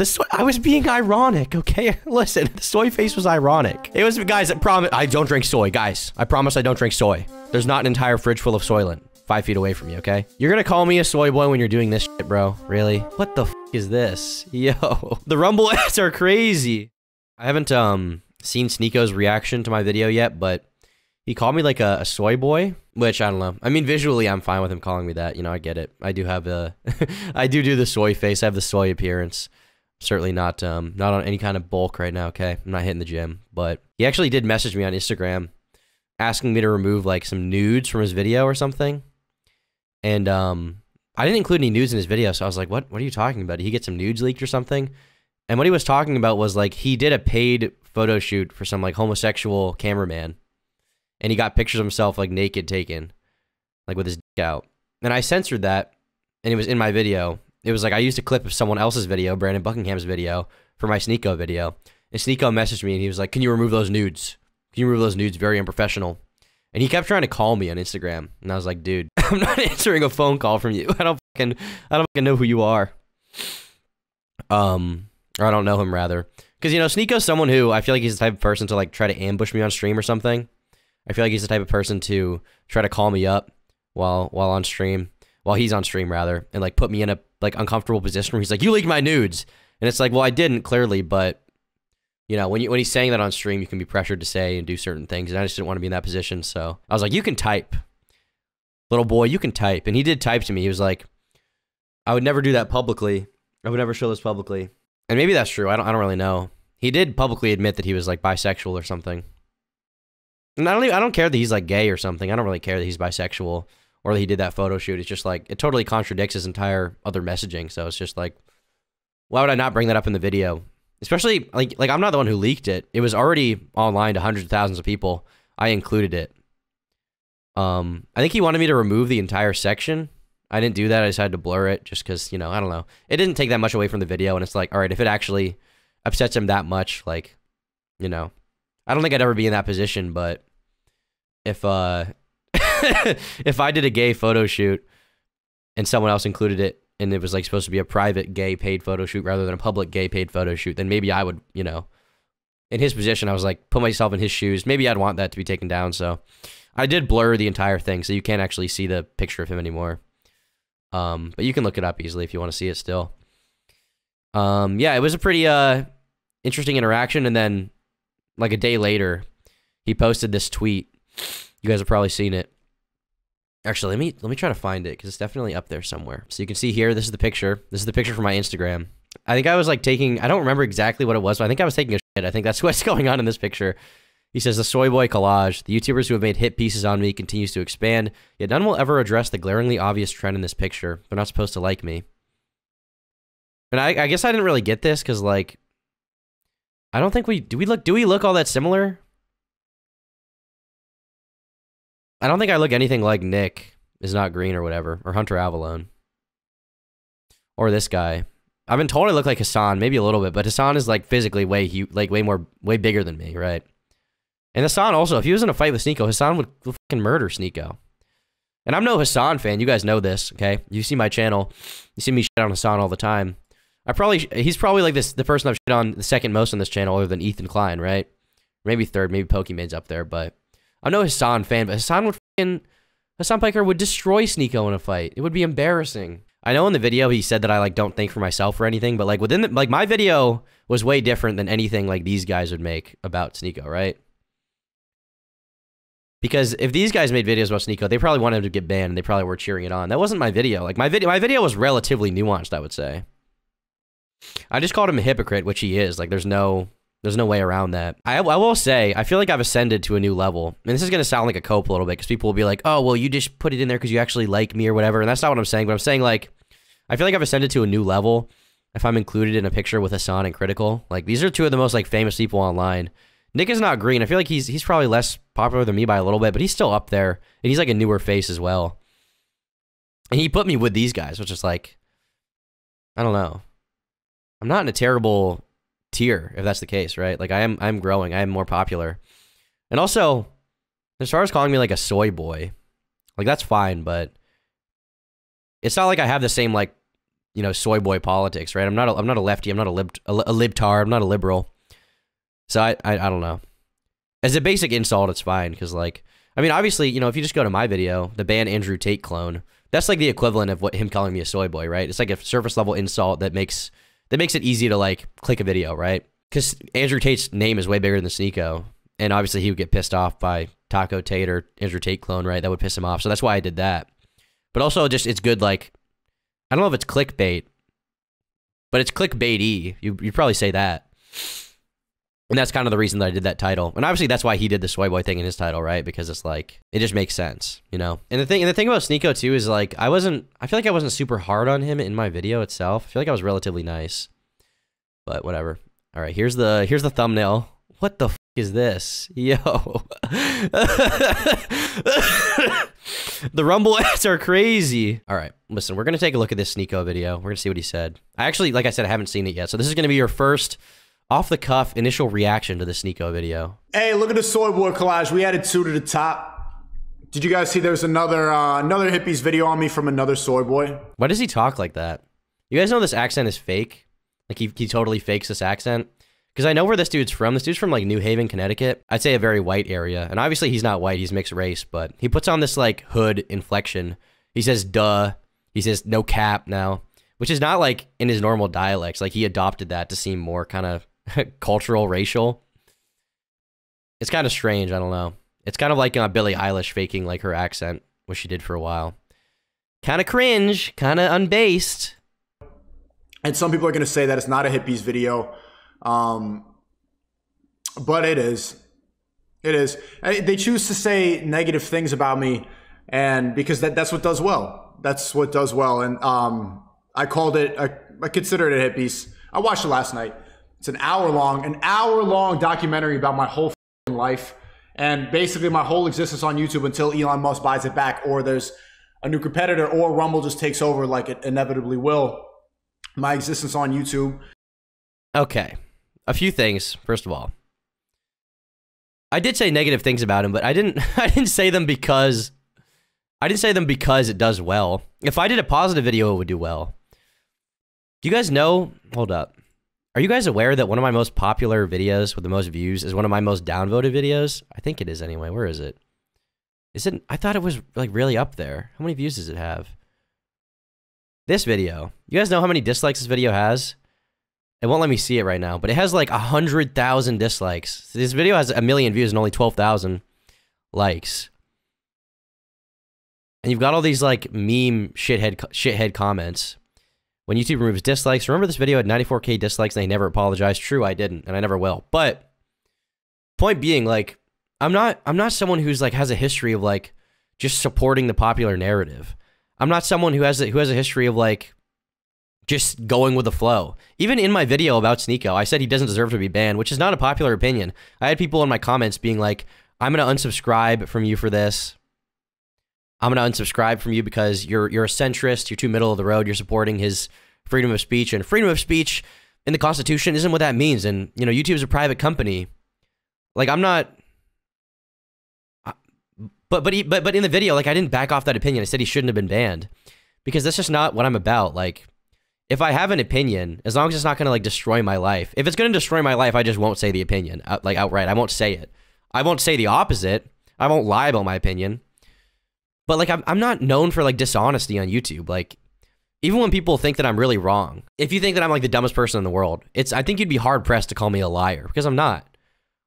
The soy, I was being ironic, okay? Listen, the soy face was ironic. It was, guys, I promise, I don't drink soy, guys. I promise I don't drink soy. There's not an entire fridge full of Soylent five feet away from you, okay? You're gonna call me a soy boy when you're doing this shit, bro. Really? What the is this? Yo, the rumble ads are crazy. I haven't, um, seen Sneako's reaction to my video yet, but he called me like a, a, soy boy, which I don't know. I mean, visually, I'm fine with him calling me that. You know, I get it. I do have the, I do do the soy face. I have the soy appearance. Certainly not, um, not on any kind of bulk right now. Okay, I'm not hitting the gym, but he actually did message me on Instagram, asking me to remove like some nudes from his video or something, and um, I didn't include any nudes in his video, so I was like, "What? What are you talking about? Did he get some nudes leaked or something?" And what he was talking about was like he did a paid photo shoot for some like homosexual cameraman and he got pictures of himself like naked taken, like with his dick out. And I censored that, and it was in my video. It was like I used a clip of someone else's video, Brandon Buckingham's video, for my Sneako video. And Sneako messaged me and he was like, "Can you remove those nudes? Can you remove those nudes? Very unprofessional." And he kept trying to call me on Instagram, and I was like, "Dude, I'm not answering a phone call from you. I don't fucking, I don't fucking know who you are." Um, or I don't know him rather, because you know, Sneako's someone who I feel like he's the type of person to like try to ambush me on stream or something. I feel like he's the type of person to try to call me up while while on stream, while he's on stream rather, and like put me in a like uncomfortable position where he's like, "You leaked my nudes," and it's like, well, I didn't clearly, but you know, when you when he's saying that on stream, you can be pressured to say and do certain things, and I just didn't want to be in that position, so I was like, "You can type, little boy, you can type," and he did type to me. He was like, "I would never do that publicly. I would never show this publicly," and maybe that's true. I don't I don't really know. He did publicly admit that he was like bisexual or something. And I don't even, I don't care that he's like gay or something. I don't really care that he's bisexual or that he did that photo shoot. It's just like it totally contradicts his entire other messaging. So it's just like, why would I not bring that up in the video? Especially like like I'm not the one who leaked it. It was already online to hundreds of thousands of people. I included it. Um, I think he wanted me to remove the entire section. I didn't do that. I decided to blur it just because you know I don't know. It didn't take that much away from the video, and it's like, all right, if it actually upsets him that much, like, you know, I don't think I'd ever be in that position, but if uh if I did a gay photo shoot and someone else included it and it was like supposed to be a private gay paid photo shoot rather than a public gay paid photo shoot, then maybe I would, you know, in his position, I was like, put myself in his shoes. Maybe I'd want that to be taken down. So I did blur the entire thing so you can't actually see the picture of him anymore. Um, but you can look it up easily if you want to see it still. Um, yeah, it was a pretty uh interesting interaction and then like a day later, he posted this tweet. You guys have probably seen it. Actually, let me let me try to find it because it's definitely up there somewhere. So you can see here, this is the picture. This is the picture from my Instagram. I think I was like taking, I don't remember exactly what it was, but I think I was taking a shit. I think that's what's going on in this picture. He says, the soy boy collage, the YouTubers who have made hit pieces on me continues to expand, yet none will ever address the glaringly obvious trend in this picture. They're not supposed to like me. And I, I guess I didn't really get this because like, I don't think we do we look do we look all that similar? I don't think I look anything like Nick is not green or whatever or Hunter Avallone. or this guy. I've been told I look like Hasan, maybe a little bit, but Hasan is like physically way he like way more way bigger than me, right? And Hasan also, if he was in a fight with Sneako, Hasan would fucking murder Sneako. And I'm no Hasan fan. You guys know this, okay? You see my channel, you see me shit on Hasan all the time. I probably he's probably like this the person I've shit on the second most on this channel other than Ethan Klein, right? Maybe third, maybe Pokemon's up there, but I'm no Hasan fan, but Hasan would fucking Hasan Piker would destroy Sneako in a fight. It would be embarrassing. I know in the video he said that I like don't think for myself or anything, but like within the, like my video was way different than anything like these guys would make about Sneako, right? Because if these guys made videos about Sneako, they probably wanted him to get banned and they probably were cheering it on. That wasn't my video. Like my video my video was relatively nuanced, I would say. I just called him a hypocrite, which he is. Like, there's no, there's no way around that. I, I will say, I feel like I've ascended to a new level. And this is going to sound like a cope a little bit because people will be like, oh, well, you just put it in there because you actually like me or whatever. And that's not what I'm saying. But I'm saying, like, I feel like I've ascended to a new level if I'm included in a picture with Hasan and Critical. Like, these are two of the most, like, famous people online. Nick is not green. I feel like he's he's probably less popular than me by a little bit, but he's still up there. And he's, like, a newer face as well. And he put me with these guys, which is like, I don't know. I'm not in a terrible tier if that's the case, right? Like I am I'm growing. I am more popular. And also, as far as calling me like a soy boy, like that's fine, but it's not like I have the same like you know soy boy politics, right? I'm not a, I'm not a lefty. I'm not a lib a, a. I'm not a liberal. So I, I I don't know. As a basic insult, it's fine because like I mean obviously you know if you just go to my video, the ban Andrew Tate clone, that's like the equivalent of what him calling me a soy boy, right? It's like a surface level insult that makes that makes it easy to like click a video, right? Because Andrew Tate's name is way bigger than Sneako, and obviously he would get pissed off by Taco Tate or Andrew Tate clone, right? That would piss him off. So that's why I did that. But also, just it's good. Like, I don't know if it's clickbait, but it's clickbaity. You you probably say that. And that's kind of the reason that I did that title. And obviously that's why he did the soy boy thing in his title, right? Because it's like it just makes sense, you know? And the thing and the thing about Sneako too is like I wasn't I feel like I wasn't super hard on him in my video itself. I feel like I was relatively nice. But whatever. All right, here's the here's the thumbnail. What the is this? Yo. the rumble ads are crazy. All right, listen, we're going to take a look at this Sneako video. We're going to see what he said. I actually, like I said, I haven't seen it yet. So this is going to be your first off the cuff initial reaction to the Sneako video. Hey, look at the soy boy collage. We added two to the top. Did you guys see there's another uh, another hit piece video on me from another soy boy? Why does he talk like that? You guys know this accent is fake? Like he, he totally fakes this accent? Because I know where this dude's from. This dude's from like New Haven, Connecticut. I'd say a very white area. And obviously he's not white, he's mixed race, but he puts on this like hood inflection. He says duh. He says no cap now, which is not like in his normal dialects. Like he adopted that to seem more kind of cultural, racial. It's kind of strange. I don't know. It's kind of like uh, Billie Eilish faking like her accent, which she did for a while. Kind of cringe, kind of unbased. And some people are going to say that it's not a hit piece video, um, but it is. It is. They choose to say negative things about me, and because that, that's what does well. That's what does well. And um, I called it. I, I consider it a hit piece. I watched it last night. It's an hour long, an hour long documentary about my whole life and basically my whole existence on YouTube until Elon Musk buys it back or there's a new competitor or Rumble just takes over like it inevitably will. My existence on YouTube. Okay. A few things, first of all. I did say negative things about him, but I didn't I didn't say them because I didn't say them because it does well. If I did a positive video, it would do well. Do you guys know? Hold up. Are you guys aware that one of my most popular videos with the most views is one of my most downvoted videos? I think it is anyway. Where is it? Is it? I thought it was like really up there. How many views does it have? This video. You guys know how many dislikes this video has? It won't let me see it right now, but it has like a hundred thousand dislikes. This video has a million views and only twelve thousand likes. And you've got all these like meme shithead shithead comments when YouTube removes dislikes. Remember this video had 94k dislikes and they never apologized. True, I didn't, and I never will. But point being, like, I'm not I'm not someone who's like has a history of like just supporting the popular narrative. I'm not someone who has a, who has a history of like just going with the flow. Even in my video about Sneako, I said he doesn't deserve to be banned, which is not a popular opinion. I had people in my comments being like, "I'm going to unsubscribe from you for this. I'm going to unsubscribe from you because you're you're a centrist, you're too middle of the road, you're supporting his freedom of speech and freedom of speech in the Constitution isn't what that means. And you know, YouTube is a private company. Like I'm not. But but he, but but in the video, like I didn't back off that opinion. I said he shouldn't have been banned because that's just not what I'm about. Like if I have an opinion, as long as it's not going to like destroy my life. If it's going to destroy my life, I just won't say the opinion like outright. I won't say it. I won't say the opposite. I won't lie about my opinion. But like I'm I'm not known for like dishonesty on YouTube. Like even when people think that I'm really wrong. If you think that I'm like the dumbest person in the world, it's I think you'd be hard pressed to call me a liar because I'm not.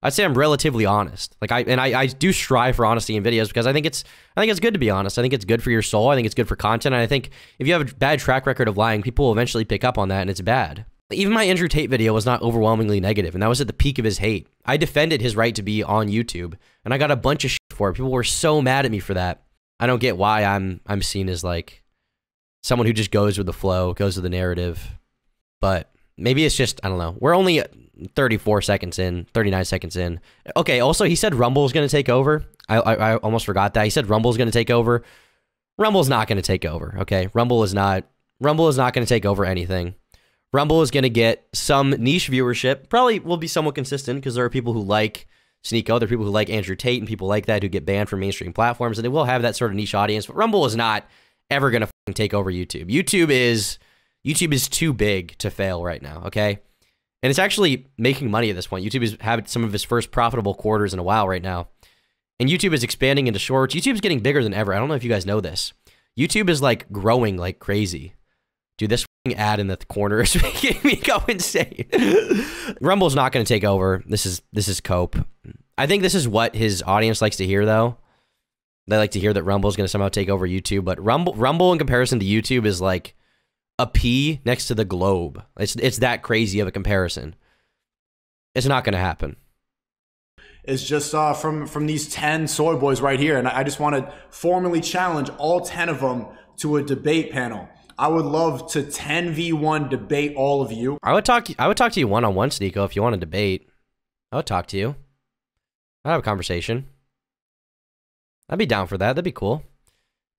I'd say I'm relatively honest. Like I and I, I do strive for honesty in videos because I think it's I think it's good to be honest. I think it's good for your soul. I think it's good for content. And I think if you have a bad track record of lying, people will eventually pick up on that and it's bad. Even my Andrew Tate video was not overwhelmingly negative, and that was at the peak of his hate. I defended his right to be on YouTube, and I got a bunch of shit for it. People were so mad at me for that. I don't get why I'm I'm seen as like someone who just goes with the flow, goes with the narrative. But maybe it's just I don't know. We're only uh, 34 seconds in, 39 seconds in. Okay. Also, he said Rumble's going to take over. I, I, I almost forgot that he said Rumble's going to take over. Rumble's not going to take over. Okay. Rumble is not. Rumble is not going to take over anything. Rumble is going to get some niche viewership. Probably will be somewhat consistent because there are people who like Sneako. other people who like Andrew Tate and people like that who get banned from mainstream platforms, and they will have that sort of niche audience. But Rumble is not ever going to take over YouTube. YouTube is YouTube is too big to fail right now, okay? And it's actually making money at this point. YouTube is having some of its first profitable quarters in a while right now. And YouTube is expanding into shorts. YouTube's getting bigger than ever. I don't know if you guys know this. YouTube is like growing like crazy. Dude, this ad in the corner is making me go insane. Rumble's not going to take over. This is this is Cope. I think this is what his audience likes to hear, though. They like to hear that Rumble's going to somehow take over YouTube, but Rumble Rumble in comparison to YouTube is like a P next to the globe. It's it's that crazy of a comparison. It's not going to happen. It's just uh, from from these ten soy boys right here, and I just want to formally challenge all ten of them to a debate panel. I would love to 10v1 debate all of you. I would talk I would talk to you one on one, Sneako, if you want to debate. I would talk to you. I'd have a conversation. I'd be down for that. That'd be cool.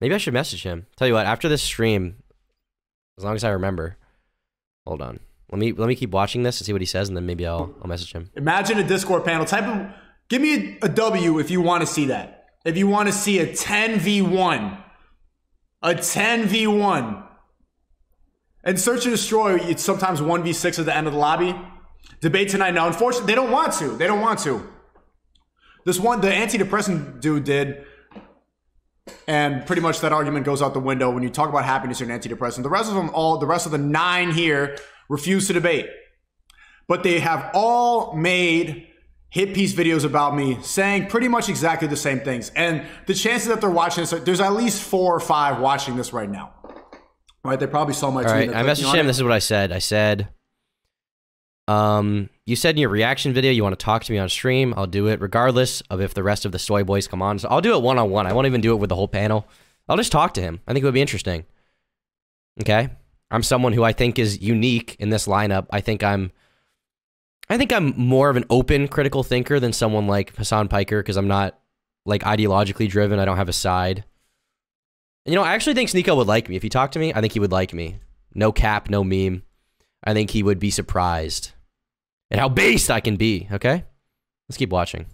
Maybe I should message him. Tell you what, after this stream, as long as I remember. Hold on. Let me let me keep watching this and see what he says, and then maybe I'll I'll message him. Imagine a Discord panel. Type of give me a, a W if you want to see that. If you want to see a 10v1. A 10v1 and search and destroy, it's sometimes 1v6 at the end of the lobby. Debate tonight. Now, unfortunately, they don't want to. They don't want to. This one, the antidepressant dude did, and pretty much that argument goes out the window when you talk about happiness or an antidepressant. The rest of them, all the rest of the nine here, refuse to debate. But they have all made hit piece videos about me saying pretty much exactly the same things. And the chances that they're watching this, there's at least four or five watching this right now. Right, they probably saw my All tweet. right, I messaged him. This is what I said. I said, um, you said in your reaction video you want to talk to me on stream. I'll do it regardless of if the rest of the soy boys come on. So I'll do it one on one. I won't even do it with the whole panel. I'll just talk to him. I think it would be interesting. Okay, I'm someone who I think is unique in this lineup. I think I'm, I think I'm more of an open critical thinker than someone like Hasan Piker because I'm not like ideologically driven. I don't have a side. You know, I actually think Sneako would like me. If he talked to me, I think he would like me. No cap, no meme. I think he would be surprised at how based I can be. Okay? Let's keep watching.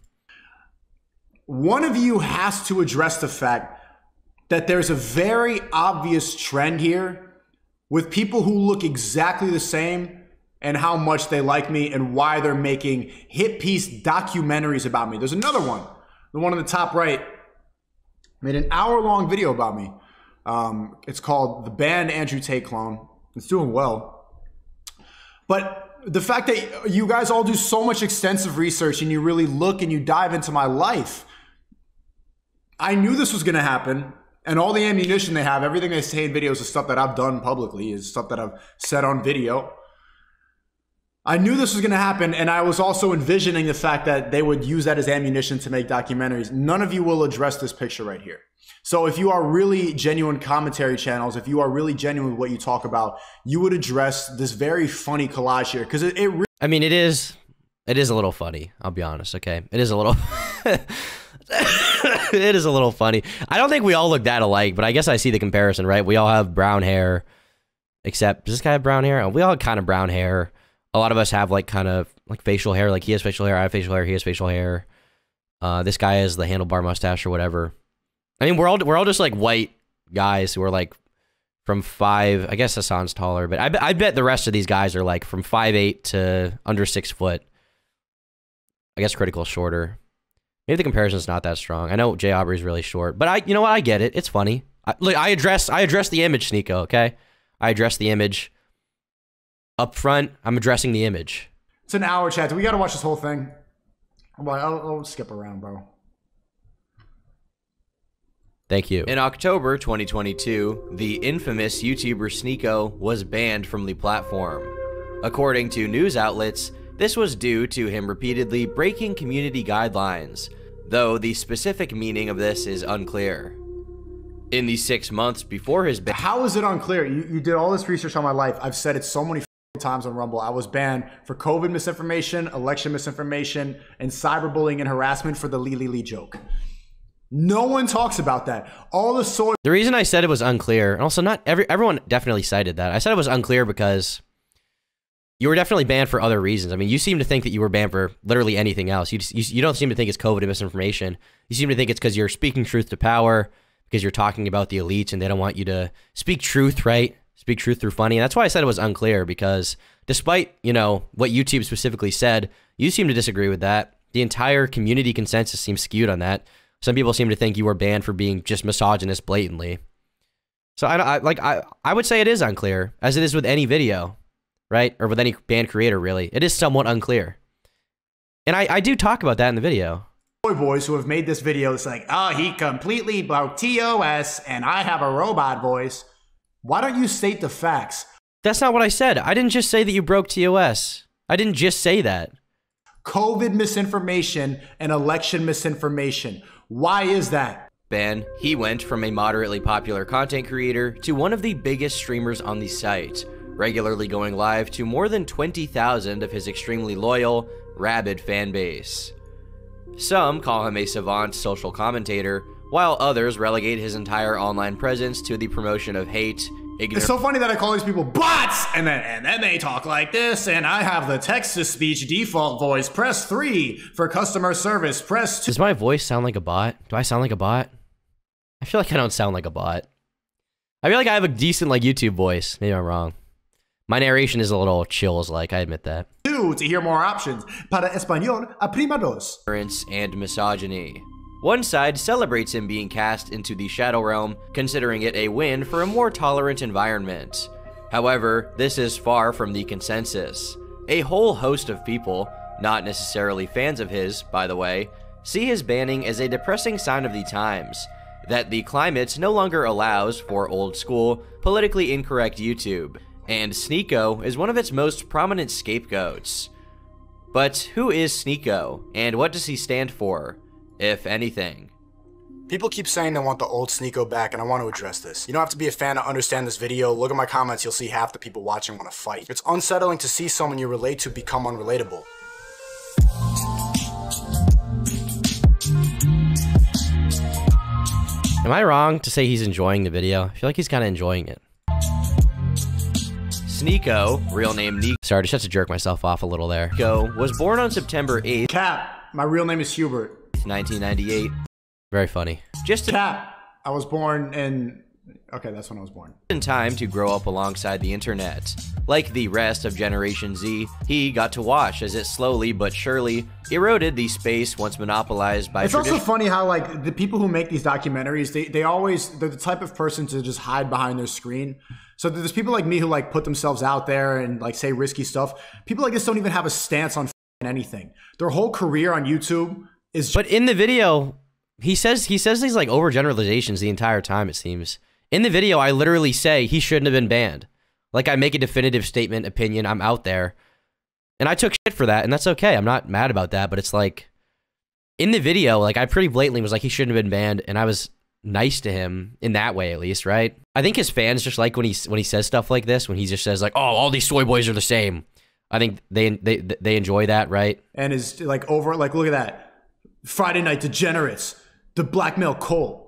One of you has to address the fact that there's a very obvious trend here with people who look exactly the same and how much they like me and why they're making hit piece documentaries about me. There's another one, the one on the top right, made an hour long video about me. Um, it's called The Band Andrew Tate Clone. It's doing well. But the fact that you guys all do so much extensive research and you really look and you dive into my life, I knew this was going to happen. And all the ammunition they have, everything they say in videos is stuff that I've done publicly, is stuff that I've said on video. I knew this was going to happen, and I was also envisioning the fact that they would use that as ammunition to make documentaries. None of you will address this picture right here. So, if you are really genuine commentary channels, if you are really genuine with what you talk about, you would address this very funny collage here because it, it I mean, it is, it is a little funny. I'll be honest. Okay, it is a little, it is a little funny. I don't think we all look that alike, but I guess I see the comparison, right? We all have brown hair, except does this guy have brown hair? We all have kind of brown hair a lot of us have like kind of like facial hair. Like he has facial hair, I have facial hair, he has facial hair. Uh, this guy has the handlebar mustache or whatever. I mean, we're all we're all just like white guys who are like from five. I guess Hasan's taller, but I, I bet the rest of these guys are like from five eight to under six foot. I guess critical shorter. Maybe the comparison's not that strong. I know Jay Aubrey's really short, but I, you know what? I get it. It's funny. I, look, I address I address the image, Sneako. Okay, I address the image. Up front, I'm addressing the image. It's an hour chat. We got to watch this whole thing. I'll, I'll skip around, bro. Thank you. In October 2022, the infamous YouTuber Sneako was banned from the platform. According to news outlets, this was due to him repeatedly breaking community guidelines, though the specific meaning of this is unclear. In the six months before his ban, How is it unclear? You, you did all this research on my life. I've said it so many times on Rumble. I was banned for COVID misinformation, election misinformation, and cyberbullying and harassment for the Lee Lee Lee joke. No one talks about that. All the soy. The reason I said it was unclear, and also not every everyone definitely cited that. I said it was unclear because you were definitely banned for other reasons. I mean, you seem to think that you were banned for literally anything else. You just, you, you don't seem to think it's COVID misinformation. You seem to think it's because you're speaking truth to power, because you're talking about the elites and they don't want you to speak truth, right? Speak truth through funny. And that's why I said it was unclear because despite, you know, what YouTube specifically said, you seem to disagree with that. The entire community consensus seems skewed on that. Some people seem to think you were banned for being just misogynist blatantly. So I, I like I I would say it is unclear, as it is with any video, right? Or with any band creator, really. It is somewhat unclear. And I, I do talk about that in the video. Boy boys who have made this video, like, oh, he completely broke TOS and I have a robot voice. Why don't you state the facts? That's not what I said. I didn't just say that you broke TOS. I didn't just say that. COVID misinformation and election misinformation. Why is that? Ben, he went from a moderately popular content creator to one of the biggest streamers on the site, regularly going live to more than 20,000 of his extremely loyal, rabid fan base. Some call him a savant social commentator, while others relegate his entire online presence to the promotion of hate, ignorance. It's so funny that I call these people bots, and then and then they talk like this, and I have the text to speech default voice. Press three for customer service. Press two. Does my voice sound like a bot? Do I sound like a bot? I feel like I don't sound like a bot. I feel like I have a decent like YouTube voice. Maybe I'm wrong. My narration is a little chills like, I admit that. Two to hear more options. Para español, a prima dos. and misogyny. One side celebrates him being cast into the Shadow Realm, considering it a win for a more tolerant environment. However, this is far from the consensus. A whole host of people, not necessarily fans of his, by the way, see his banning as a depressing sign of the times, that the climate no longer allows for old school, politically incorrect YouTube, and Sneako is one of its most prominent scapegoats. But who is Sneako, and what does he stand for, if anything? People keep saying they want the old Sneako back, and I want to address this. You don't have to be a fan to understand this video. Look at my comments, you'll see half the people watching want to fight. It's unsettling to see someone you relate to become unrelatable. Am I wrong to say he's enjoying the video? I feel like he's kind of enjoying it. Sneako, real name Sorry, just had to jerk myself off a little there. Nico, was born on September 8th, Cap, my real name is Hubert. 1998. Very funny. Just in Cap, I was born in. Okay, that's when I was born. in time to grow up alongside the internet. Like the rest of Generation Z, he got to watch as it slowly but surely eroded the space once monopolized by It's also funny how like the people who make these documentaries, they, they always they're the type of person to just hide behind their screen. So there's people like me who like put themselves out there and like say risky stuff. People like this don't even have a stance on f***ing anything. Their whole career on YouTube is But in the video, he says he says these like overgeneralizations the entire time. It seems in the video, I literally say he shouldn't have been banned. Like I make a definitive statement, opinion. I'm out there, and I took shit for that, and that's okay. I'm not mad about that. But it's like in the video, like I pretty blatantly was like he shouldn't have been banned, and I was nice to him in that way at least, right? I think his fans just like when he when he says stuff like this, when he just says like, "Oh, all these soy boys are the same." I think they they they enjoy that, right? and is like over like look at that Friday Night Degenerates, the blackmail Cole.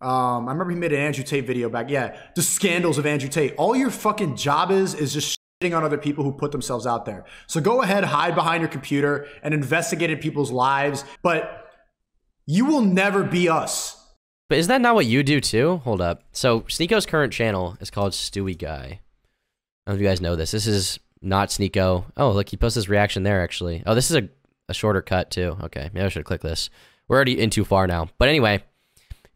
Um, I remember he made an Andrew Tate video back. Yeah, the scandals of Andrew Tate. All your fucking job is is just shitting on other people who put themselves out there. So go ahead, hide behind your computer and investigate in people's lives, but you will never be us. But is that not what you do too? Hold up. So Sneako's current channel is called Stewie Guy. I don't know if you guys know this. This is not Sneako. Oh, look, he posted his reaction there actually. Oh, this is a, a shorter cut too. Okay, maybe I should click this. We're already in too far now. But anyway,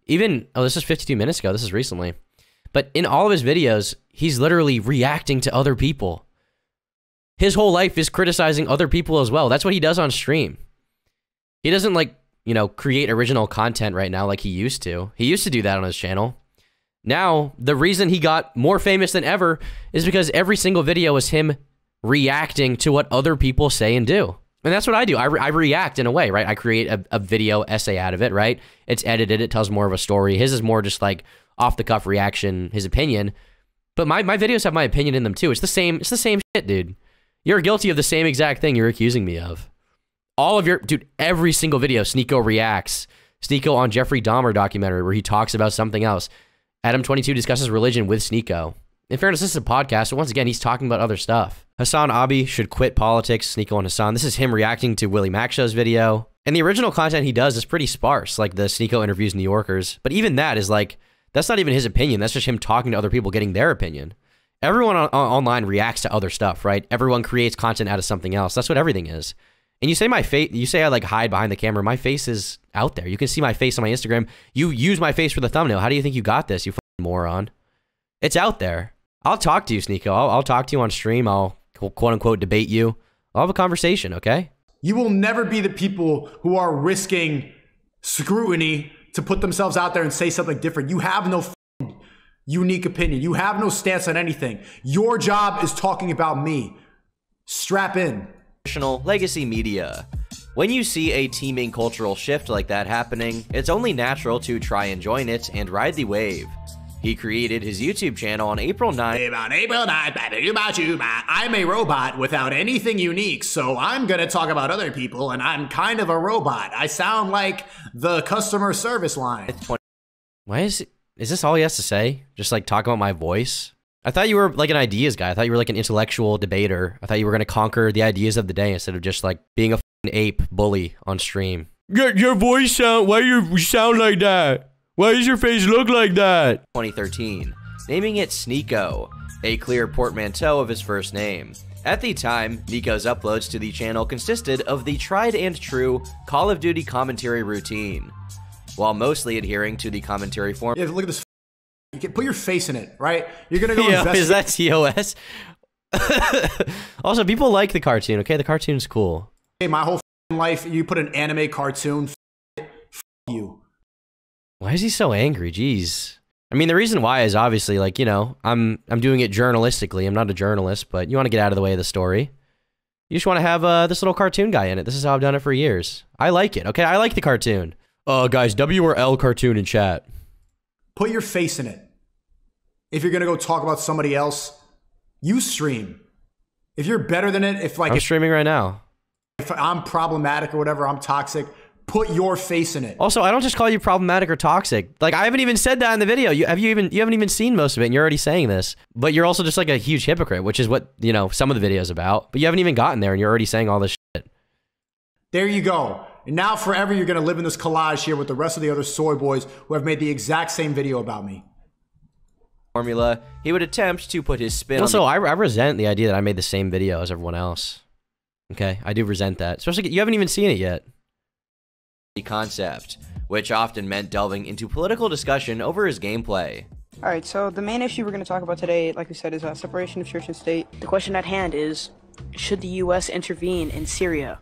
even oh, this is 52 minutes ago. This is recently. But in all of his videos, he's literally reacting to other people. His whole life is criticizing other people as well. That's what he does on stream. He doesn't like, you know, create original content right now like he used to. He used to do that on his channel. Now, the reason he got more famous than ever is because every single video is him reacting to what other people say and do. And that's what I do. I, re- I react in a way, right? I create a, a video essay out of it, right? It's edited, it tells more of a story. His is more just like off the cuff reaction, his opinion. But my, my videos have my opinion in them too. It's the same, it's the same shit, dude. You're guilty of the same exact thing you're accusing me of. All of your dude, every single video, Sneako reacts. Sneako on Jeffrey Dahmer documentary where he talks about something else. Adam22 discusses religion with Sneako. In fairness, this is a podcast, so once again, he's talking about other stuff. HasanAbi should quit politics. Sneako and Hasan. This is him reacting to Willie Mack Show's video. And the original content he does is pretty sparse, like the Sneako interviews New Yorkers. But even that is like, that's not even his opinion. That's just him talking to other people, getting their opinion. everyone on, on, online reacts to other stuff, right? Everyone creates content out of something else. That's what everything is. And you say my face, you say I like hide behind the camera. My face is out there. You can see my face on my Instagram. You use my face for the thumbnail. How do you think you got this, you moron? It's out there. I'll talk to you, Sneako. I'll, I'll talk to you on stream. I'll quote unquote debate you. I'll have a conversation, okay? You will never be the people who are risking scrutiny to put themselves out there and say something different. You have no unique opinion. You have no stance on anything. Your job is talking about me. Strap in. Legacy media. When you see a teeming cultural shift like that happening, it's only natural to try and join it and ride the wave. He created his YouTube channel on April 9th. On April 9th, I'm a robot without anything unique, so I'm gonna talk about other people, and I'm kind of a robot. I sound like the customer service line. Why is it, is this all he has to say? Just like talk about my voice? I thought you were like an ideas guy. I thought you were like an intellectual debater. I thought you were gonna conquer the ideas of the day instead of just like being a ape bully on stream. Your, your voice sound. Why you sound like that? Why does your face look like that? 2013, naming it Sneako, a clear portmanteau of his first name. At the time, Nico's uploads to the channel consisted of the tried and true Call of Duty commentary routine, while mostly adhering to the commentary form. Yeah, look at this. You can put your face in it, right? You're gonna go. Yeah, is that TOS? also, people like the cartoon. Okay, the cartoon's cool. Hey, my whole life, you put an anime cartoon. you. Why is he so angry? Jeez. I mean, the reason why is obviously like you know I'm I'm doing it journalistically. I'm not a journalist, but you want to get out of the way of the story. You just want to have uh, this little cartoon guy in it. This is how I've done it for years. I like it. Okay, I like the cartoon. Uh, guys, W or L cartoon in chat. Put your face in it. If you're gonna go talk about somebody else, you stream. If you're better than it, if like I'm streaming right now. If I'm problematic or whatever, I'm toxic put your face in it. Also, I don't just call you problematic or toxic. Like I haven't even said that in the video. You have you even you haven't even seen most of it and you're already saying this. But you're also just like a huge hypocrite, which is what, you know, some of the videos about. But you haven't even gotten there and you're already saying all this shit. There you go. And now forever you're going to live in this collage here with the rest of the other soy boys who have made the exact same video about me. Formula, he would attempt to put his spin also, I, I resent the idea that I made the same video as everyone else. Okay, I do resent that. Especially you haven't even seen it yet concept, which often meant delving into political discussion over his gameplay. Alright, so the main issue we're going to talk about today, like we said, is uh, separation of church and state. The question at hand is should the U.S. intervene in Syria?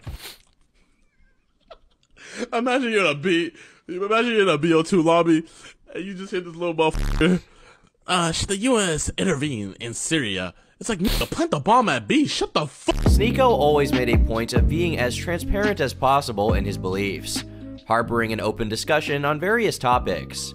Imagine you're in a B. Imagine you're in a BO2 lobby and you just hit this little motherfucker. Uh, should the U.S. intervene in Syria? It's like, nigga, plant the bomb at B. Shut the fuck. Sneako always made a point of being as transparent as possible in his beliefs harboring an open discussion on various topics.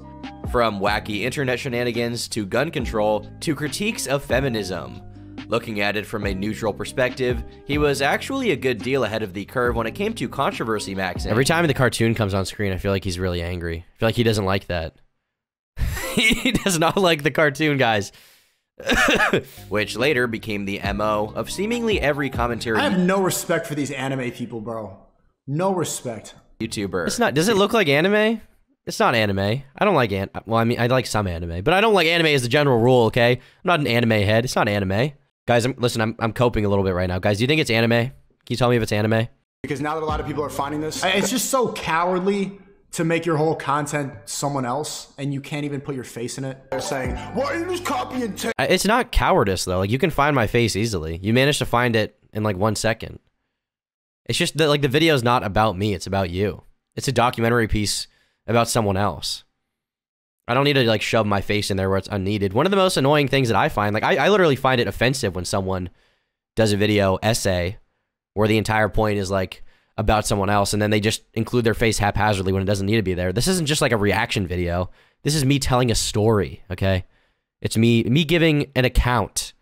From wacky internet shenanigans to gun control to critiques of feminism. Looking at it from a neutral perspective, he was actually a good deal ahead of the curve when it came to controversy maxing. Every time the cartoon comes on screen, I feel like he's really angry. I feel like he doesn't like that. he does not like the cartoon, guys. Which later became the MO of seemingly every commentary. I have no respect for these anime people, bro. No respect. YouTuber. It's not. Does it look like anime? It's not anime. I don't like an. Well, I mean, I like some anime, but I don't like anime as the general rule. Okay, I'm not an anime head. It's not anime, guys. I'm, listen, I'm I'm coping a little bit right now, guys. Do you think it's anime? Can you tell me if it's anime? Because now that a lot of people are finding this, it's just so cowardly to make your whole content someone else and you can't even put your face in it. They're saying, why are you just copying? It's not cowardice though. Like you can find my face easily. You managed to find it in like one second. It's just that like the video is not about me. It's about you. It's a documentary piece about someone else. I don't need to like shove my face in there where it's unneeded. One of the most annoying things that I find, like I, I literally find it offensive when someone does a video essay where the entire point is like about someone else and then they just include their face haphazardly when it doesn't need to be there. This isn't just like a reaction video. This is me telling a story, okay? It's me me giving an account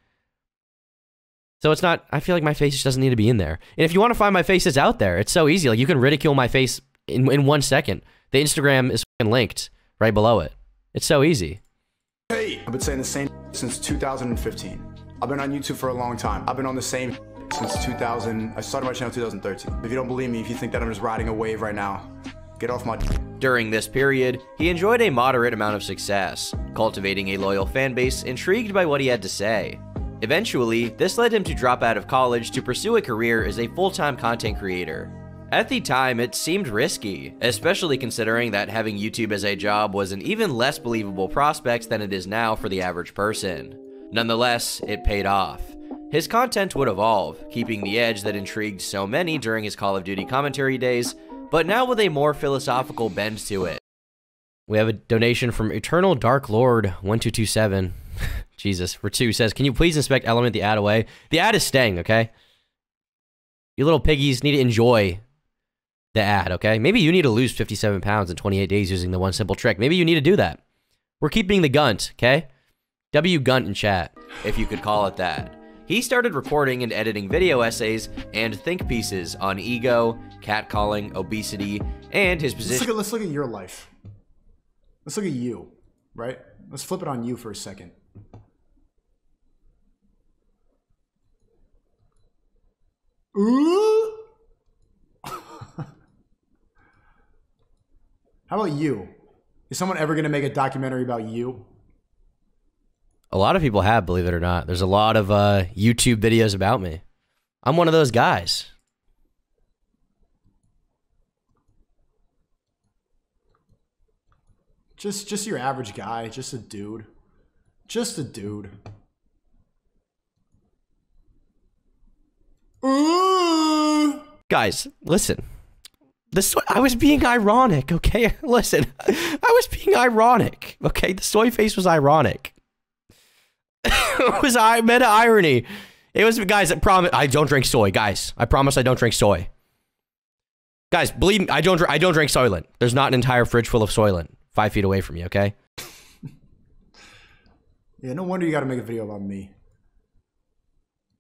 so it's not, I feel like my face just doesn't need to be in there. And if you want to find my face, it's out there. It's so easy. Like you can ridicule my face in, in one second. The Instagram is linked right below it. It's so easy. Hey, I've been saying the same since 2015. I've been on YouTube for a long time. I've been on the same since 2000. I started my channel 2013. If you don't believe me, if you think that I'm just riding a wave right now, get off my. During this period, he enjoyed a moderate amount of success, cultivating a loyal fan base intrigued by what he had to say. Eventually, this led him to drop out of college to pursue a career as a full-time content creator. At the time, it seemed risky, especially considering that having YouTube as a job was an even less believable prospect than it is now for the average person. Nonetheless, it paid off. His content would evolve, keeping the edge that intrigued so many during his Call of Duty commentary days, but now with a more philosophical bend to it. We have a donation from Eternal Dark Lord 1227. Jesus, for two says, Can you please inspect element the ad away? The ad is staying, okay? You little piggies need to enjoy the ad, okay? Maybe you need to lose 57 pounds in 28 days using the one simple trick. Maybe you need to do that. We're keeping the gunt, okay? W gunt in chat. if you could call it that. He started recording and editing video essays and think pieces on ego, catcalling, obesity, and his Let's position. look, at, let's look at your life. Let's look at you, right? Let's flip it on you for a second. How about you? Is someone ever going to make a documentary about you? A lot of people have, believe it or not. There's a lot of uh, YouTube videos about me. I'm one of those guys. Just just your average guy, just a dude. Just a dude. Guys, listen. The soy- I was being ironic, okay? Listen, I was being ironic, okay? The soy face was ironic. it was I meta irony. It was guys. I promise I don't drink soy, guys. I promise I don't drink soy. Guys, believe me, I don't. I don't drink Soylent. There's not an entire fridge full of Soylent five feet away from me. Okay. Yeah, no wonder you got to make a video about me.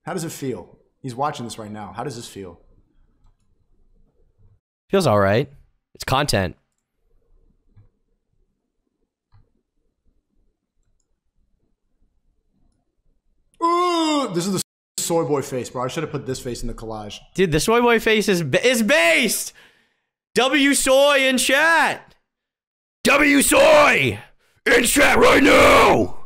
How does it feel? He's watching this right now. How does this feel? Feels all right. It's content. Ooh, this is the soy boy face, bro. I should have put this face in the collage. Dude, the soy boy face is is based. W soy in chat. W soy in chat right now.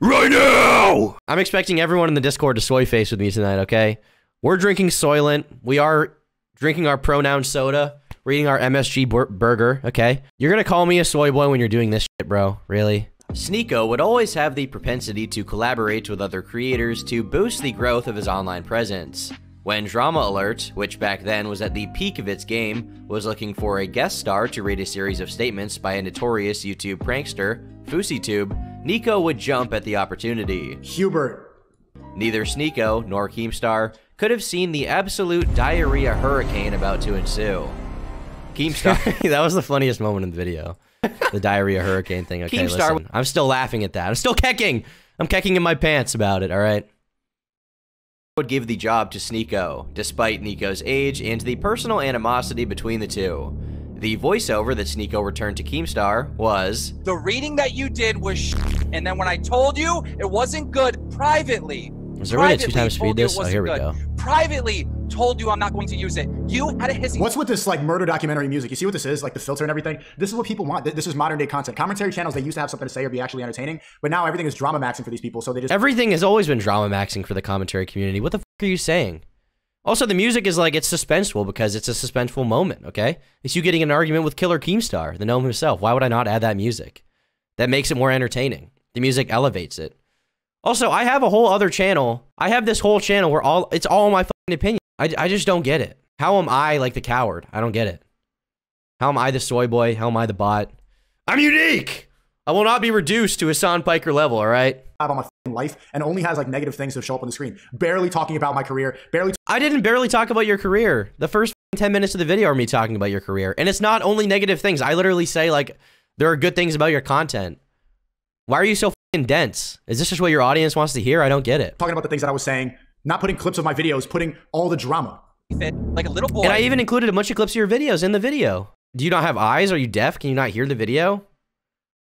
Right now. I'm expecting everyone in the Discord to soy face with me tonight. Okay, we're drinking Soylent. We are drinking our pronoun soda. We're eating our MSG bur- burger. Okay, you're gonna call me a soy boy when you're doing this shit, bro. Really? Sneako would always have the propensity to collaborate with other creators to boost the growth of his online presence. When Drama Alert, which back then was at the peak of its game, was looking for a guest star to read a series of statements by a notorious YouTube prankster, FouseyTube, Nico would jump at the opportunity. Hubert, Neither Sneako nor Keemstar could have seen the absolute diarrhea hurricane about to ensue. Keemstar that was the funniest moment in the video. The diarrhea hurricane thing. Okay, Keemstar- listen. I'm still laughing at that. I'm still kecking. I'm kecking in my pants about it. All right. Would give the job to Sneako, despite Nico's age and the personal animosity between the two. The voiceover that Sneako returned to Keemstar was The reading that you did was sh- and then when I told you it wasn't good privately. Is there a to privately two times speed told you it this? Oh, wasn't here we good. go. Privately told you I'm not going to use it. You had a hissy. what's with this like murder documentary music? You see what this is? Like the filter and everything. This is what people want. This is modern day content. Commentary channels they used to have something to say or be actually entertaining, but now everything is drama maxing for these people. So they just Everything has always been drama maxing for the commentary community. What the fuck are you saying? Also, the music is like it's suspenseful because it's a suspenseful moment. Okay, it's you getting an argument with Killer Keemstar, the gnome himself. Why would I not add that music? That makes it more entertaining. The music elevates it. Also, I have a whole other channel. I have this whole channel where all it's all my fucking opinion. I, I just don't get it. How am I like the coward? I don't get it. How am I the soy boy? How am I the bot? I'm unique. I will not be reduced to Hasan Piker level. All right. have on my life and only has like negative things to show up on the screen. Barely talking about my career. Barely I didn't barely talk about your career. The first 10 minutes of the video are me talking about your career. And it's not only negative things. I literally say, like, there are good things about your content. Why are you so fucking dense? Is this just what your audience wants to hear? I don't get it. talking about the things that I was saying. Not putting clips of my videos. Putting all the drama. like a little boy. And I even included a bunch of clips of your videos in the video. Do you not have eyes? Are you deaf? Can you not hear the video?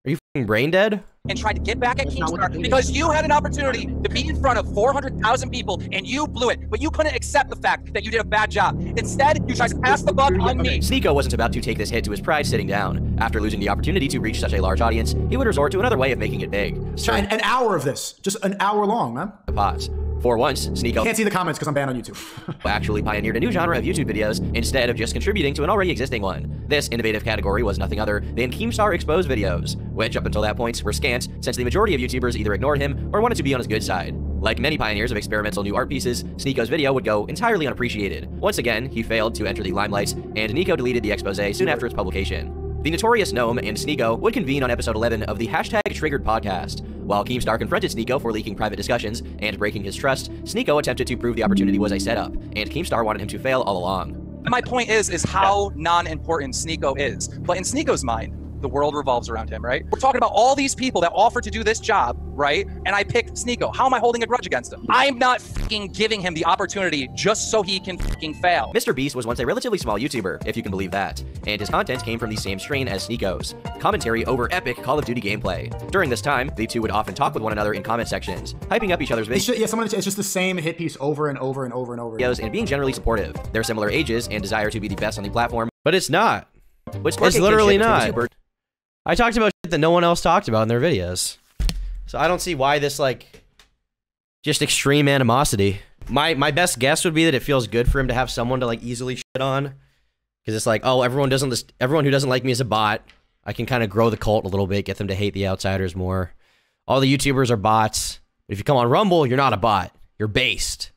Are you fucking brain dead? And tried to get back at Keemstar because you had an opportunity to be in front of 400,000 people and you blew it. But you couldn't accept the fact that you did a bad job. Instead, you tried to pass the buck on me. Sneako wasn't about to take this hit to his pride sitting down. After losing the opportunity to reach such a large audience, he would resort to another way of making it big. An, an hour of this, just an hour long, man. Pause. For once, Sneako Can't see the comments because I'm banned on YouTube. actually pioneered a new genre of YouTube videos instead of just contributing to an already existing one. This innovative category was nothing other than Keemstar Exposed videos, which up until that point were scant since the majority of YouTubers either ignored him or wanted to be on his good side. Like many pioneers of experimental new art pieces, Sneako's video would go entirely unappreciated. Once again, he failed to enter the limelight, and Nico deleted the expose soon after its publication. The notorious Gnome and Sneako would convene on episode 11 of the hashtag Triggered podcast. While Keemstar confronted Sneako for leaking private discussions and breaking his trust, Sneako attempted to prove the opportunity was a setup, and Keemstar wanted him to fail all along. My point is, is how non-important Sneako is. But in Sneako's mind, the world revolves around him, right? We're talking about all these people that offered to do this job, right? And I picked Sneako. How am I holding a grudge against him? I'm not fucking giving him the opportunity just so he can fucking fail. Mr. Beast was once a relatively small YouTuber, if you can believe that, and his content came from the same strain as Sneako's commentary over epic Call of Duty gameplay. During this time, the two would often talk with one another in comment sections, hyping up each other's videos. just, yeah, someone, it's just the same hit piece over and over and over and over. videos and being generally supportive. Their similar ages and desire to be the best on the platform, But it's not. which sparked It's literally kinship between not. I talked about shit that no one else talked about in their videos. So I don't see why this like just extreme animosity. My my best guess would be that it feels good for him to have someone to like easily shit on. Cuz it's like, oh, everyone doesn't everyone who doesn't like me is a bot. I can kind of grow the cult a little bit, get them to hate the outsiders more. All the YouTubers are bots. But if you come on Rumble, you're not a bot. You're based.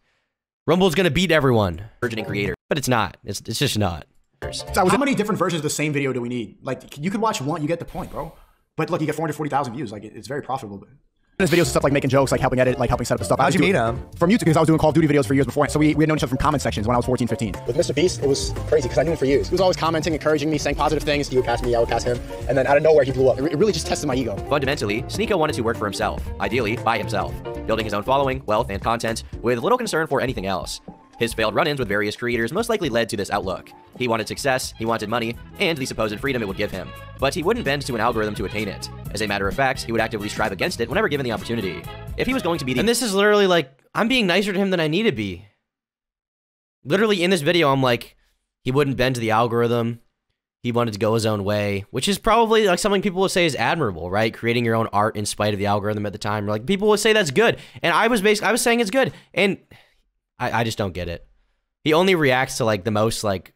Rumble's going to beat everyone. burgeoning creator. But it's not. It's it's just not. So how many different versions of the same video do we need? Like, you could watch one, you get the point, bro. But look, you get 440,000 views. Like, it's very profitable. His videos and stuff like making jokes, like helping edit, like helping set up the stuff. How'd you meet him? From YouTube, because I was doing Call of Duty videos for years before. So we, we had known each other from comment sections when I was 14, 15. With Mr. Beast, it was crazy because I knew him for years. He was always commenting, encouraging me, saying positive things. He would pass me, I would pass him. And then out of nowhere, he blew up. It, it really just tested my ego. Fundamentally, Sneako wanted to work for himself, ideally by himself, building his own following, wealth, and content with little concern for anything else. His failed run-ins with various creators most likely led to this outlook. He wanted success, he wanted money, and the supposed freedom it would give him. But he wouldn't bend to an algorithm to attain it. As a matter of fact, he would actively strive against it whenever given the opportunity. If he was going to be the And this is literally like I'm being nicer to him than I need to be. Literally in this video, I'm like, he wouldn't bend to the algorithm. He wanted to go his own way, which is probably like something people would say is admirable, right? Creating your own art in spite of the algorithm at the time. Like people would say that's good, and I was basically I was saying it's good, and I, I just don't get it. He only reacts to like the most like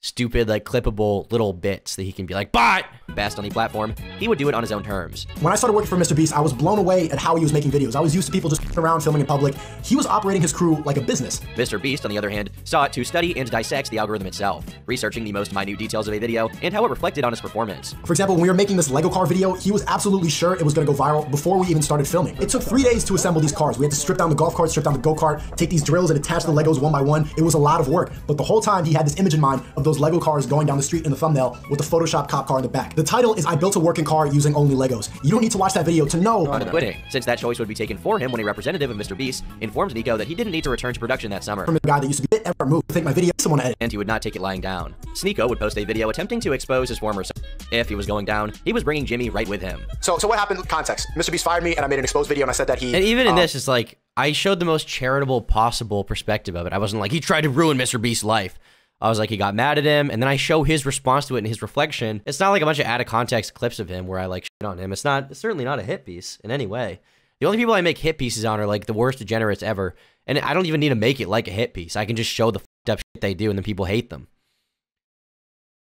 stupid, like clippable little bits that he can be like, but best on the platform, he would do it on his own terms. When I started working for Mr. Beast, I was blown away at how he was making videos. I was used to people just around filming in public. He was operating his crew like a business. Mr. Beast, on the other hand, sought to study and dissect the algorithm itself, researching the most minute details of a video and how it reflected on his performance. For example, when we were making this Lego car video, he was absolutely sure it was gonna go viral before we even started filming. It took three days to assemble these cars. We had to strip down the golf cart, strip down the go-kart, take these drills and attach the Legos one by one. It was a lot of work, but the whole time he had this image in mind of those Lego cars going down the street in the thumbnail with the Photoshop cop car in the back. The title is I Built a Working Car Using Only Legos. You don't need to watch that video to know Quitting, since that choice would be taken for him when a representative of Mr. Beast informed Nico that he didn't need to return to production that summer. from a guy that used to be ever move, think my video, someone edit. and he would not take it lying down. Sneako would post a video attempting to expose his former self. If he was going down, he was bringing Jimmy right with him. So, so what happened? Context. Mr. Beast fired me, and I made an exposed video, and I said that he. And even in um, this, it's like I showed the most charitable possible perspective of it. I wasn't like he tried to ruin Mr. Beast's life. I was like he got mad at him, and then I show his response to it and his reflection. It's not like a bunch of out of context clips of him where I like shit on him. It's not. It's certainly not a hit piece in any way. The only people I make hit pieces on are like the worst degenerates ever, and I don't even need to make it like a hit piece. I can just show the fucked up shit they do, and then people hate them.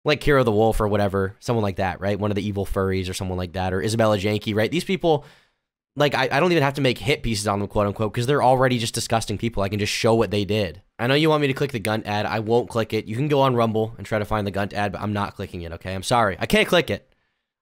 Like Kira the Wolf or whatever, someone like that, right? One of the evil furries or someone like that, or Isabella Janke, right? These people like I, I don't even have to make hit pieces on them quote unquote because they're already just disgusting people i can just show what they did i know you want me to click the gunt ad. I won't click it. You can go on rumble and try to find the gunt ad but i'm not clicking it okay? I'm sorry. I can't click it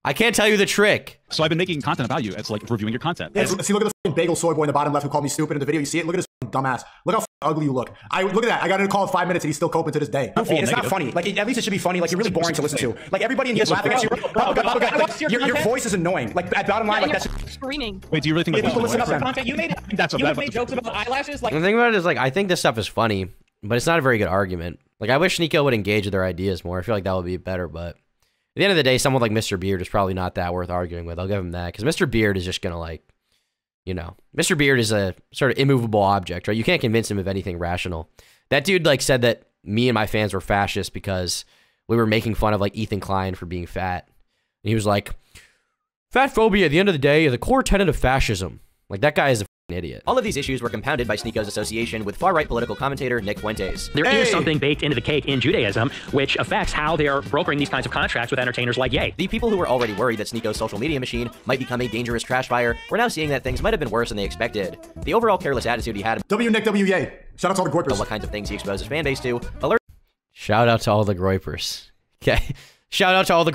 i can't tell you the trick So I've been making content about you. It's like reviewing your content. Yeah, see, look at the fucking bagel soy boy in the bottom left who called me stupid in the video. You see it? Look at this dumbass. Look how ugly you look. I look at that. I got in a call in five minutes and he's still coping to this day. Not all it's not funny. Like at least it should be funny. Like you're really boring to listen to. Like everybody in here is Yes, laughing at you. bro, Bro, bro, bro, I like, watched your your, your voice is annoying. Like at bottom line, like that's. screening. Wait, do you really think Yeah, my people listen up, annoying? Content you made. That's a- you that- made jokes about eyelashes. Like the thing about it is like i think this stuff is funny but it's not a very good argument like i wish nico would engage with their ideas more i feel like that would be better but At the end of the day, someone like Mr. Beard is probably not that worth arguing with. I'll give him that because Mr. Beard is just gonna like, you know, Mr. Beard is a sort of immovable object, right? You can't convince him of anything rational. That dude like said that me and my fans were fascist because we were making fun of like Ethan Klein for being fat, and he was like, "Fat phobia at the end of the day is a core tenet of fascism." Like that guy is a idiot. All of these issues were compounded by Sneako's association with far right political commentator Nick Fuentes. There is something baked into the cake in Judaism which affects how they are brokering these kinds of contracts with entertainers like Ye. The people who were already worried that Sneako's social media machine might become a dangerous trash fire were now seeing that things might have been worse than they expected. The overall careless attitude he had W Nick W Yay. Shout out to all the about Goipers. what kinds of things he exposed his fan base to Alert- Shout out to all the Groypers. Okay, shout out to all the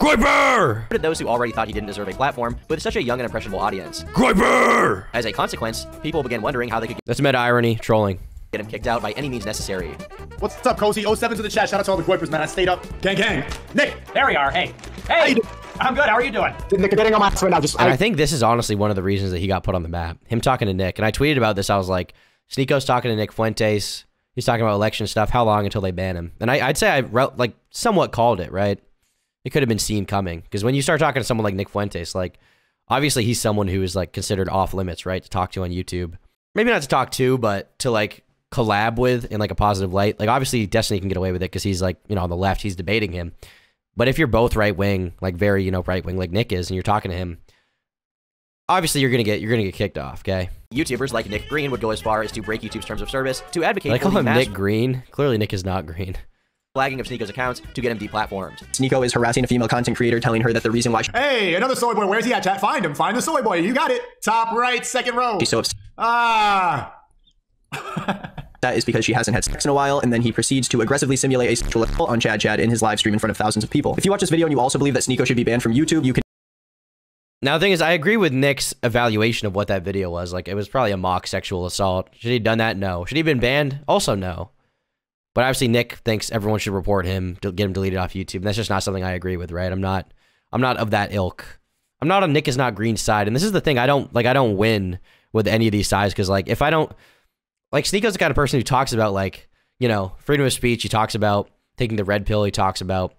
Groypers. Groyper! those who already thought he didn't deserve a platform with such a young and impressionable audience. Groyper! As a consequence, people began wondering how they could get- That's meta irony, trolling. get him kicked out by any means necessary. What's up, Cozy? 07 to the chat. Shout out to all the Goipers, man. I stayed up. Gang, gang. Nick. There we are. Hey. Hey. I'm good. How are you doing? Nick, getting on my ass right now. Just And I think this is honestly one of the reasons that he got put on the map. Him talking to Nick. And I tweeted about this. I was like, Sneako's talking to Nick Fuentes. He's talking about election stuff. How long until they ban him? And I, I'd say I re- like somewhat called it, right? It could have been seen coming. Because when you start talking to someone like Nick Fuentes, like, obviously he's someone who is like considered off limits, right? To talk to on YouTube. Maybe not to talk to, but to like collab with in like a positive light. Like, obviously Destiny can get away with it because he's like, you know, on the left, he's debating him. But if you're both right wing, like very, you know, right wing like Nick is, and you're talking to him, obviously you're gonna get you're gonna get kicked off, okay? YouTubers like Nick Green would go as far as to break YouTube's terms of service to advocate I call him Nick Green. Clearly Nick is not green. Flagging of Sneako's accounts to get him deplatformed. Sneako is harassing a female content creator, telling her that the reason why she- Hey, another soy boy. Where's he at, chat? Find him. Find the soy boy. You got it. Top right, second row. she's so upset Ah. is because she hasn't had sex in a while, and then he proceeds to aggressively simulate a sexual assault on Chad Chad in his live stream in front of thousands of people. If you watch this video and you also believe that Sneako should be banned from YouTube, you can Now the thing is, I agree with Nick's evaluation of what that video was. Like it was probably a mock sexual assault. Should he have done that? No. Should he have been banned? Also no. But obviously Nick thinks everyone should report him to get him deleted off YouTube. And that's just not something I agree with, right? I'm not I'm not of that ilk. I'm not on Nick is not green side. And this is the thing, I don't like I don't win with any of these sides because like if I don't like Sneako's the kind of person who talks about like, you know, freedom of speech, he talks about taking the red pill, he talks about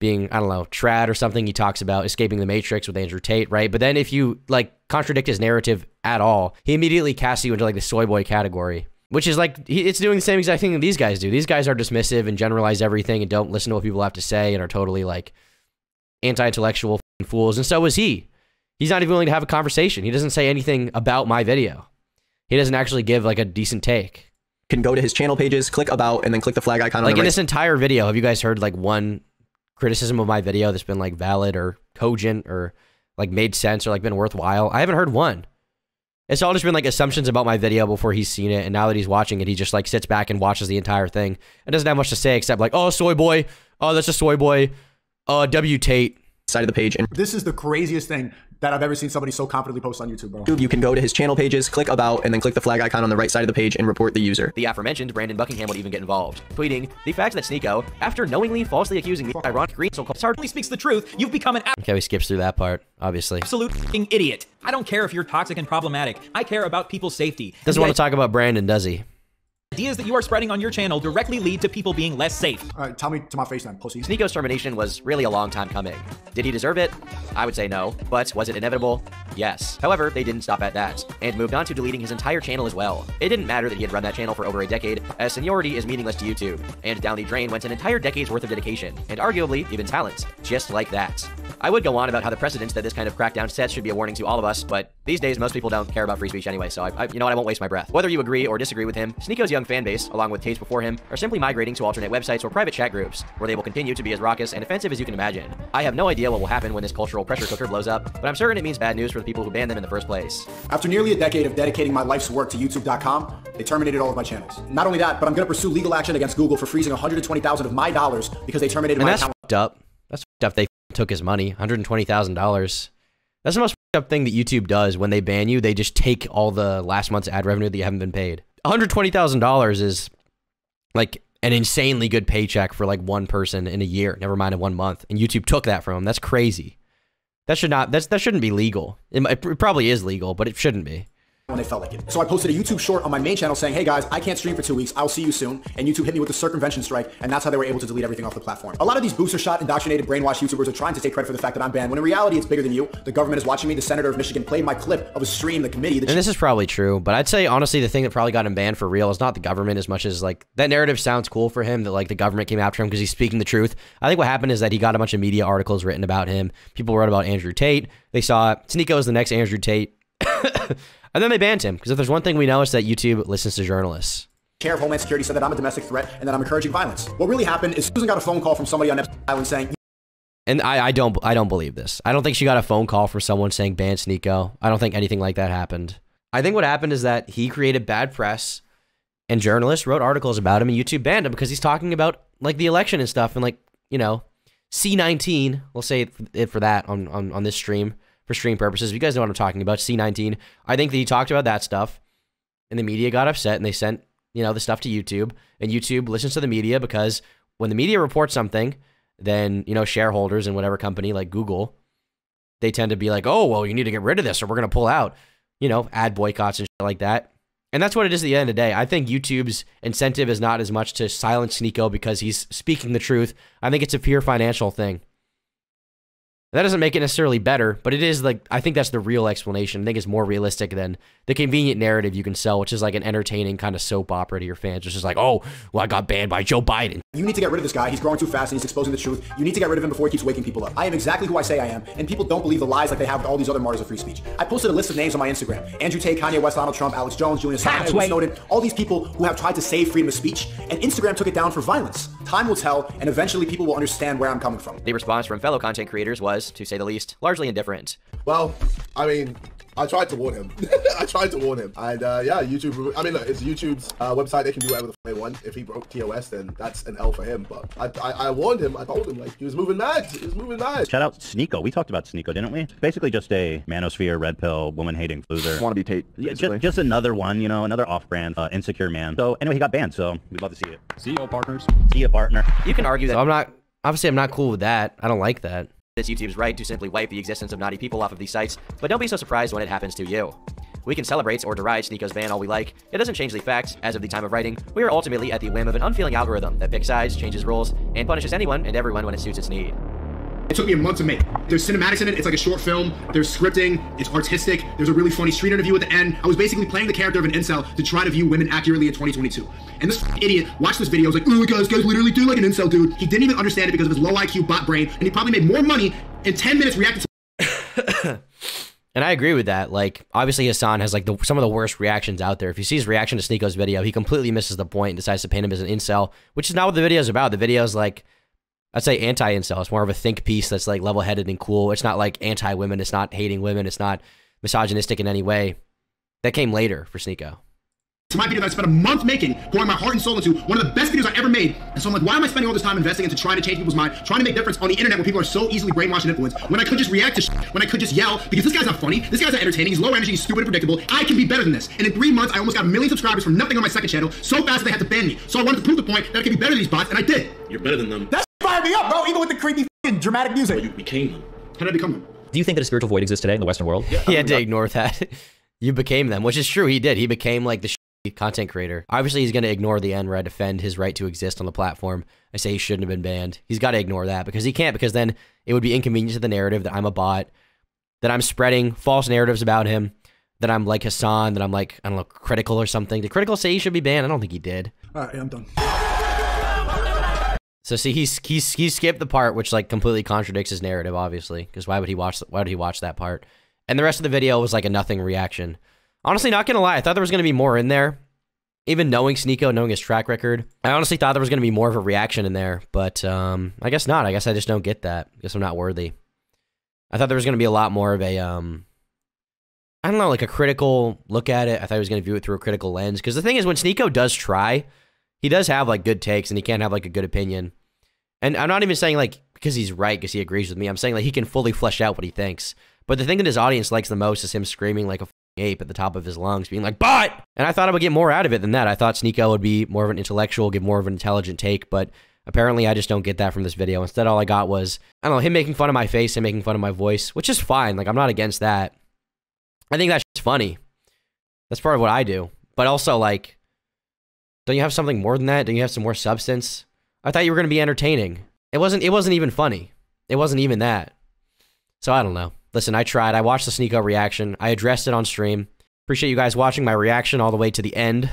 being, I don't know, trad or something. He talks about escaping the matrix with Andrew Tate, right? But then if you like contradict his narrative at all, he immediately casts you into like the soy boy category, which is like, it's doing the same exact thing that these guys do. These guys are dismissive and generalize everything and don't listen to what people have to say and are totally like anti-intellectual f***ing fools. And so is he. He's not even willing to have a conversation. He doesn't say anything about my video. He doesn't actually give like a decent take. can go to his channel pages, click about, and then click the flag icon on Like in right this entire video, have you guys heard like one criticism of my video that's been like valid or cogent or like made sense or like been worthwhile? I haven't heard one. It's all just been like assumptions about my video before he's seen it, and now that he's watching it, he just like sits back and watches the entire thing and doesn't have much to say except like, oh, soy boy, oh, that's a soy boy, uh, W Tate. Side of the page and This is the craziest thing that I've ever seen somebody so confidently post on YouTube, bro. You can go to his channel pages, click about, and then click the flag icon on the right side of the page and report the user. The aforementioned Brandon Buckingham would even get involved, tweeting the fact that Sneako, after knowingly falsely accusing the ironic green so-called hardly speaks the truth, you've become an Okay, we skips through that part, obviously. absolute fing idiot. I don't care if you're toxic and problematic. I care about people's safety. Doesn't want to talk about Brandon, does he? Ideas that you are spreading on your channel directly lead to people being less safe. All right, tell me to my face then, pussy. Sneako's termination was really a long time coming. Did he deserve it? I would say no. But was it inevitable? Yes. However, they didn't stop at that, and moved on to deleting his entire channel as well. It didn't matter that he had run that channel for over a decade, as seniority is meaningless to YouTube, and down the drain went an entire decade's worth of dedication, and arguably even talent, just like that. I would go on about how the precedents that this kind of crackdown sets should be a warning to all of us, but these days most people don't care about free speech anyway, so I, I you know what, I won't waste my breath. Whether you agree or disagree with him, Sneako's young fan base, along with Tate's before him, are simply migrating to alternate websites or private chat groups, where they will continue to be as raucous and offensive as you can imagine. I have no idea what will happen when this cultural pressure cooker blows up, but I'm certain it means bad news for the people who banned them in the first place. After nearly a decade of dedicating my life's work to YouTube.com, they terminated all of my channels. Not only that, but I'm going to pursue legal action against Google for freezing 120,000 of my dollars because they terminated And my that's account. fucked up. That's up. They took his money, hundred and twenty thousand dollars. That's the most up thing that YouTube does when they ban you. They just take all the last month's ad revenue that you haven't been paid. One hundred twenty thousand dollars is like an insanely good paycheck for like one person in a year. Never mind in one month. And YouTube took that from them. That's crazy. That should not. That's that shouldn't be legal. It, it probably is legal, but it shouldn't be. When they felt like it. So I posted a YouTube short on my main channel saying, hey guys, I can't stream for two weeks. I'll see you soon. And YouTube hit me with a circumvention strike, and that's how they were able to delete everything off the platform. A lot of these booster shot, indoctrinated, brainwashed YouTubers are trying to take credit for the fact that I'm banned, when in reality, it's bigger than you. The government is watching me. The senator of Michigan played my clip of a stream, the committee. The And this is probably true, but I'd say honestly, the thing that probably got him banned for real is not the government as much as like that narrative sounds cool for him that like the government came after him because he's speaking the truth. I think what happened is that he got a bunch of media articles written about him. People wrote about Andrew Tate. They saw Sneako is the next Andrew Tate. And then they banned him because if there's one thing we know is that YouTube listens to journalists. chair of Homeland Security said that I'm a domestic threat and that I'm encouraging violence. What really happened is Susan got a phone call from somebody on Epstein Island saying, And I, I don't I don't believe this. I don't think she got a phone call from someone saying ban Sneako. I don't think anything like that happened. I think what happened is that he created bad press and journalists wrote articles about him and YouTube banned him because he's talking about like the election and stuff and like, you know, C19, we'll say it for, it for that on, on, on this stream for stream purposes. You guys know what I'm talking about, C19. I think that he talked about that stuff and the media got upset and they sent, you know, the stuff to YouTube and YouTube listens to the media because when the media reports something, then, you know, shareholders in whatever company like Google, they tend to be like, "Oh, well, you need to get rid of this or we're to pull out." You know, ad boycotts and shit like that. And that's what it is at the end of the day. I think YouTube's incentive is not as much to silence Sneako because he's speaking the truth. I think it's a pure financial thing. That doesn't make it necessarily better, but it is like I think that's the real explanation. I think it's more realistic than the convenient narrative you can sell, which is like an entertaining kind of soap opera to your fans. It's just like, oh, well, I got banned by Joe Biden. You need to get rid of this guy. He's growing too fast and he's exposing the truth. You need to get rid of him before he keeps waking people up. I am exactly who I say I am, and people don't believe the lies like they have with all these other martyrs of free speech. I posted a list of names on my Instagram: Andrew Tate, Kanye West, Donald Trump, Alex Jones, Julian Assange, Edward Snowden. All these people who have tried to save freedom of speech, and Instagram took it down for violence. Time will tell, and eventually people will understand where I'm coming from. The response from fellow content creators was, to say the least, largely indifferent. Well, I mean, I tried to warn him. I tried to warn him. And uh, yeah, YouTube. I mean, look, it's YouTube's uh, website. They can do whatever the f- they want. If he broke TOS, then that's an L for him. But I, I, I warned him. I told him like he was moving mad. He was moving mad. Shout out Sneako. We talked about Sneako, didn't we? Basically, just a manosphere, red pill, woman hating loser. Want to be Tate? Yeah, just, just another one, you know, another off-brand, uh, insecure man. So anyway, he got banned. So we'd love to see it. CEO partners. See a partner. You can argue that So I'm not obviously I'm not cool with that. I don't like that. It's YouTube's right to simply wipe the existence of naughty people off of these sites, but don't be so surprised when it happens to you. We can celebrate or deride Sneako's ban all we like. It doesn't change the fact, as of the time of writing, we are ultimately at the whim of an unfeeling algorithm that picks sides, changes rules, and punishes anyone and everyone when it suits its need. It took me a month to make. There's cinematics in it. It's like a short film. There's scripting. It's artistic. There's a really funny street interview at the end. I was basically playing the character of an incel to try to view women accurately in 2022. And this idiot watched this video. Was like, "Oh my god, this guy's literally doing like an incel dude." He didn't even understand it because of his low IQ bot brain, and he probably made more money in 10 minutes reacting to And I agree with that. Like, obviously, Hasan has like the, some of the worst reactions out there. If you see his reaction to Sneako's video, he completely misses the point and decides to paint him as an incel, which is not what the video is about. The video is like, I'd say anti-incel. It's more of a think piece that's like level-headed and cool. It's not like anti-women. It's not hating women. It's not misogynistic in any way. That came later for Sneako. to my video that I spent a month making, pouring my heart and soul into, one of the best videos I ever made. And so I'm like, why am I spending all this time investing into trying to change people's mind, trying to make difference on the internet where people are so easily brainwashed and influenced, when I could just react to shit, when I could just yell, because this guy's not funny, this guy's not entertaining, he's low energy, he's stupid and predictable, I can be better than this. And in three months, I almost got a million subscribers from nothing on my second channel, so fast that they had to ban me. So I wanted to prove the point that I can be better than these bots, and I did. You're better than them. That's fired me up, bro, even with the creepy f***ing dramatic music. You became them. How did I become them? Do you think that a spiritual void exists today in the Western world? Yeah, He had to ignore that. you became them, which is true. He did. He became like the shitty content creator. Obviously, he's going to ignore the end where I defend his right to exist on the platform. I say he shouldn't have been banned. He's got to ignore that because he can't, because then it would be inconvenient to the narrative that I'm a bot, that I'm spreading false narratives about him, that I'm like Hasan, that I'm like, I don't know, critical or something. Did critical say he should be banned? I don't think he did. All right, I'm done. So see, he's he's he skipped the part which like completely contradicts his narrative, obviously, because why would he watch why would he watch that part? And the rest of the video was like a nothing reaction. Honestly, not gonna lie, I thought there was gonna be more in there. Even knowing Sneako, knowing his track record, I honestly thought there was gonna be more of a reaction in there, but um, I guess not. I guess I just don't get that. I guess I'm not worthy. I thought there was gonna be a lot more of a um, I don't know, like a critical look at it. I thought he was gonna view it through a critical lens. Because the thing is, when Sneako does try, he does have like good takes, and he can't have like a good opinion. And I'm not even saying like because he's right because he agrees with me. I'm saying like he can fully flesh out what he thinks. But the thing that his audience likes the most is him screaming like a ape at the top of his lungs, being like "but." And I thought I would get more out of it than that. I thought Sneako would be more of an intellectual, give more of an intelligent take, but apparently I just don't get that from this video. Instead, all I got was I don't know him making fun of my face and making fun of my voice, which is fine. Like I'm not against that. I think that's funny. That's part of what I do. But also, like, don't you have something more than that? Don't you have some more substance? I thought you were going to be entertaining. It wasn't. It wasn't even funny. It wasn't even that. So I don't know. Listen, I tried. I watched the Sneako reaction. I addressed it on stream. Appreciate you guys watching my reaction all the way to the end. If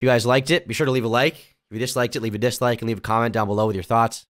you guys liked it, be sure to leave a like. If you disliked it, leave a dislike and leave a comment down below with your thoughts.